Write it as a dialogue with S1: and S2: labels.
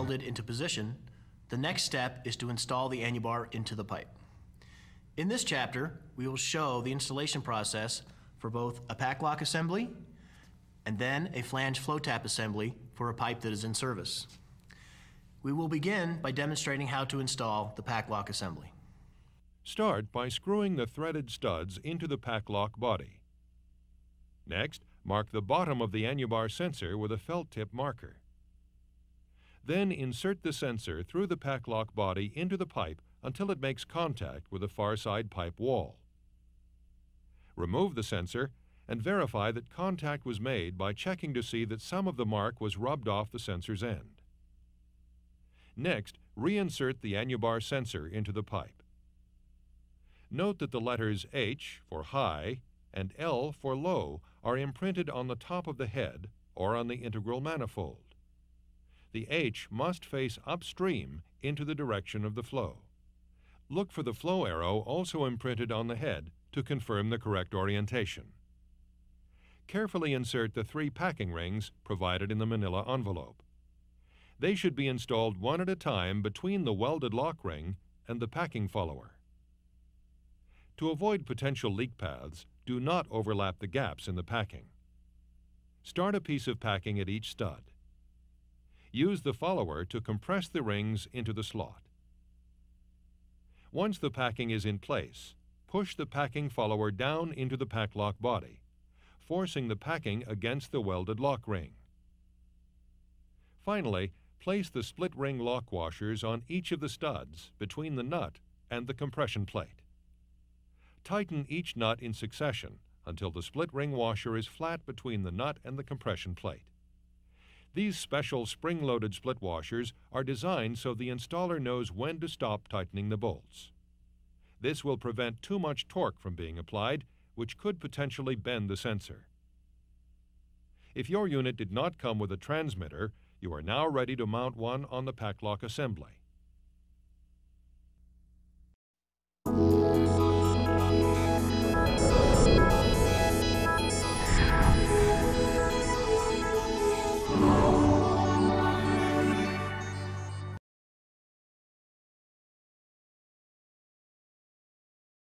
S1: welded into position, the next step is to install the Annubar into the pipe. In this chapter, we will show the installation process for both a Pak-Lok assembly and then a flange Flo-Tap assembly for a pipe that is in service. We will begin by demonstrating how to install the pack lock assembly.
S2: Start by screwing the threaded studs into the Pak-Lok body. Next, mark the bottom of the Annubar sensor with a felt tip marker. Then insert the sensor through the Pak-Lok body into the pipe until it makes contact with the far side pipe wall. Remove the sensor and verify that contact was made by checking to see that some of the mark was rubbed off the sensor's end. Next, reinsert the Annubar sensor into the pipe. Note that the letters H for high and L for low are imprinted on the top of the head or on the integral manifold. The H must face upstream into the direction of the flow. Look for the flow arrow also imprinted on the head to confirm the correct orientation. Carefully insert the three packing rings provided in the manila envelope. They should be installed one at a time between the welded lock ring and the packing follower. To avoid potential leak paths, do not overlap the gaps in the packing. Start a piece of packing at each stud. Use the follower to compress the rings into the slot. Once the packing is in place, push the packing follower down into the Pak-Lok body, forcing the packing against the welded lock ring. Finally, place the split ring lock washers on each of the studs between the nut and the compression plate. Tighten each nut in succession until the split ring washer is flat between the nut and the compression plate. These special spring-loaded split washers are designed so the installer knows when to stop tightening the bolts. This will prevent too much torque from being applied, which could potentially bend the sensor. If your unit did not come with a transmitter, you are now ready to mount one on the Pak-Lok assembly.